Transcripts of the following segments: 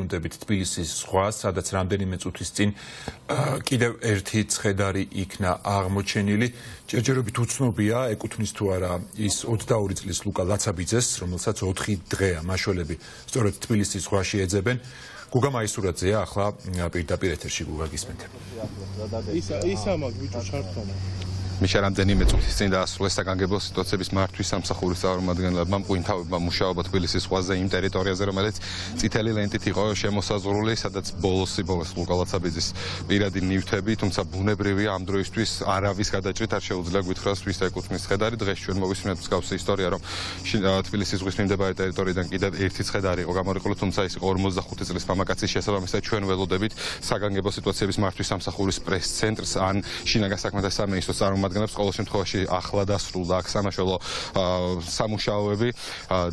ვნდებით თბილისის ზღვას, სადაც რამდენიმე წუთის წინ კიდევ ერთი ცხედარი იქნა აღმოჩენილი. ჯერჯერობით უცნობია, ეკუთვნის თუ არა ის 22 წლის ლუკა ლაცაბიძეს, რომელსაც 4 დღეა მაშველები სწორედ თბილისის ზღვაში ეძებენ. გუგა მაისურაძეა ახლა პირდაპირ ეთერში გუგა გისმენთ. ისა ისა მაგ ბიჭო შარტომა. მიშა რამდენიმე წუთის წინ დაასრულეს საგანგებო სიტუაციების მართვის სამსახურის წარმომადგენლებმა მყინთავებმა მუშაობა თბილისის ზღვაზე იმ ტერიტორიაზე რომელიც წითელი ლენტით იყო შემოსაზღვრული სადაც ბოლოს სიბოლოს ლუკალაცაბიძის პირადი ნივთები თუმცა ბუნებრივია ამ დროისთვის არავის გადაჭრით არ შეუძლია გვითხრას ვის ეკუთვნის ხედარი. დღეს ჩვენ მოვისმენთ მსგავსი ისტორია რომ თბილისის ზღვის მიმდებარე ტერიტორიიდან კიდევ ერთი ხედარი იყო გამორიყული თუმცა ის 45 წლის მამაკაცის შესაბამისად ჩვენ ველოდებით საგანგებო სიტუაციების მართვის სამსახურის პრეს-ცენტრს ან შინაგან საქმეთა სამინისტროს წარმომადგენლებს წარმოადგენს ყოველ შემთხვევაში ახლა დასრულდა აქ სამაშველო სამუშაოები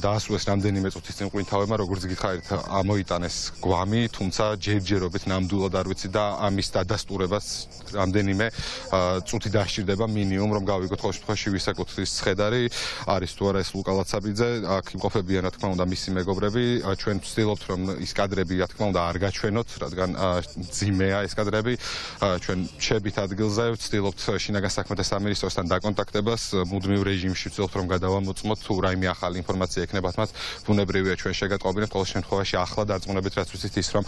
დაასრულეს რამდენიმე წუთის წინ ყვინთავებმა როგორც გითხარით ამოიტანეს გვამი თუმცა ჯერჯერობით ნამდვილად არ ვიცი და ამის დადასტურებას რამდენიმე წუთი დასჭირდება მინიმუმ რომ გავიგოთ ყოველ შემთხვევაში ვის ეკუთვნის ცხედარი არის თუ არა ეს ლუკა ლაცაბიძე აქ იმყოფებიან რა თქმა უნდა მისი მეგობრები. ჩვენ ვცდილობთ რომ ის კადრები რა თქმა უნდა არ გაჩვენოთ რადგან ძიმეა ეს კადრები. ჩვენ ჩებით ადგილზე ვცდილობთ შინაგან საქმეთა სამინისტროსთან დაკონტაქტებას მუდმივ რეჟიმში ვცდილობთ რომ გადავამოწმოთ თუ რაიმე ახალი ინფორმაცია ექნებათ მათ ბუნებრივია ჩვენ შეგატყობინებთ ყოველ შემთხვევაში ახლა დარწმუნებით რაც ვიცით ის რომ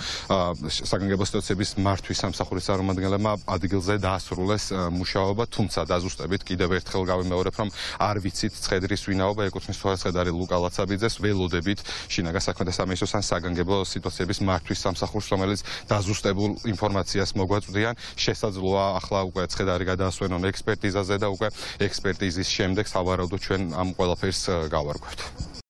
საგანგებო სიტუაციების მართვის სამსახურის წარმომადგენლებმა ადგილზე დაასრულეს მუშაობა თუმცა დაზუსტებით კიდევ ერთხელ გავიმეორებ რომ არ ვიცით ცხედრის ვინაობა ეკუთვნის თორე ცხედარი ლუკა ლაცაბიძეს ველოდებით შინაგან საქმეთა სამინისტროსთან საგანგებო სიტუაციების მართვის სამსახურს რომელიც დაზუსტებულ ინფორმაციას მოგვაწვდიან შესაძლოა ახლა უკვე ცხედარი გადაასვენონ ექსპერტიზაზე და უკვე ექსპერტიზის შემდეგ სავარაუდოდ ჩვენ ამ ყველაფერს გავარკვევთ.